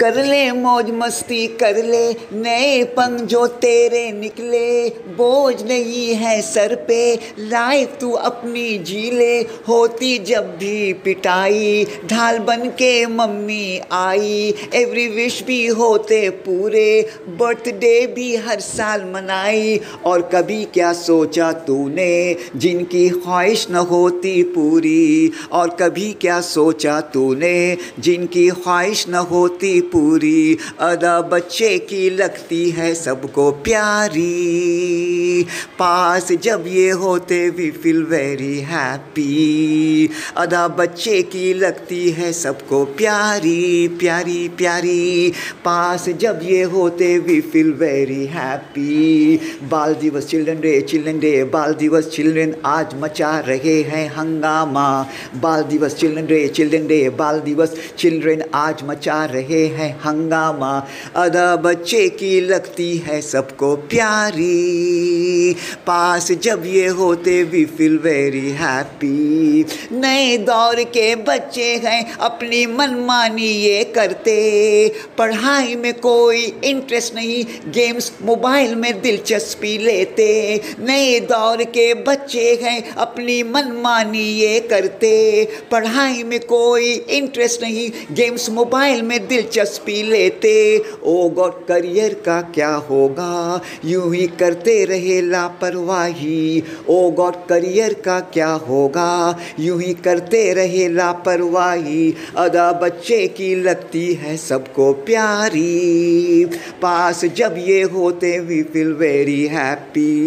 कर ले मौज मस्ती, कर ले नए पंग जो तेरे निकले। बोझ नहीं है सर पे लाइफ तू अपनी जी ले होती जब भी पिटाई, ढाल बन के मम्मी आई। एवरी विश भी होते पूरे बर्थडे भी हर साल मनाई। और कभी क्या सोचा तूने, जिनकी ख्वाहिश न होती पूरी। और कभी क्या सोचा तूने, जिनकी ख्वाहिश न होती पूरी। अदा बच्चे की लगती है सबको प्यारी। पास जब ये होते वी फील वेरी हैप्पी अदा बच्चे की लगती है सबको प्यारी प्यारी प्यारी। पास जब ये होते वी फील वेरी हैप्पी बाल दिवस चिल्ड्रन डे चिल्ड्रन डे। बाल दिवस चिल्ड्रन आज मचा रहे हैं हंगामा। बाल दिवस चिल्ड्रन डे चिल्ड्रन डे। बाल दिवस चिल्ड्रन आज मचा रहे हैं हंगामा अदा बच्चे की लगती है सबको प्यारी। पास जब ये होते वी फील वेरी हैप्पी नए दौर के बच्चे हैं, अपनी मनमानी ये करते। पढ़ाई में कोई इंटरेस्ट नहीं गेम्स मोबाइल में दिलचस्पी लेते। नए दौर के बच्चे हैं, अपनी मनमानी ये करते। पढ़ाई में कोई इंटरेस्ट नहीं गेम्स मोबाइल में दिलचस्पी लेते। ओ गॉड, करियर का क्या होगा? यूँ ही करते रहे लापरवाही। ओ गॉड, करियर का क्या होगा? यूँ ही करते रहे लापरवाही। अदा बच्चे की लगती है सबको प्यारी। पास जब ये होते वी फील वेरी हैप्पी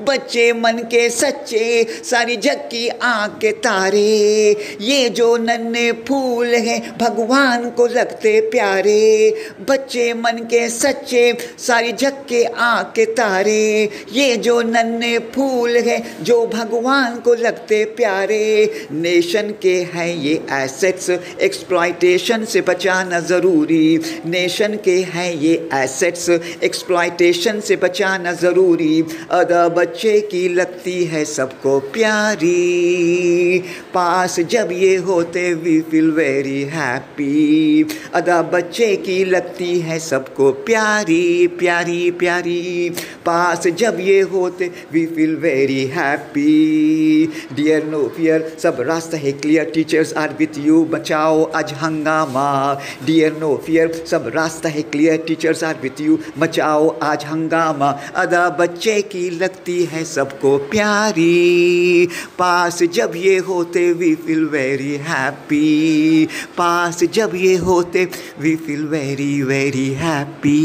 बच्चे मन के सच्चे, सारी जग की आँख के तारे। ये जो नन्हे फूल हैं, भगवान को लगते प्यारे, बच्चे मन के सच्चे, सारी जग के के तारे। ये जो नन्हे फूल हैं, जो भगवान को लगते प्यारे, नेशन के हैं ये एसेट्स एक्सप्लाइटेशन से बचाना ज़रूरी, नेशन के हैं ये एसेट्स एक्सप्लाइटेशन से बचाना ज़रूरी अदा बच्चे की लगती है सबको प्यारी। पास जब ये होते वी फील वेरी हैप्पी अदा बच्चे की लगती है सबको प्यारी प्यारी प्यारी. पास जब ये होते we feel very happy dear no fear सब रास्ता है clear teachers are with you बचाओ आज हंगामा. डियर नो फियर सब रास्ता है clear teachers are with you बचाओ आज हंगामा. अदा बच्चे की लगती है सबको प्यारी. पास जब ये होते वी फील वेरी हैप्पी पास जब ये होते we feel very very happy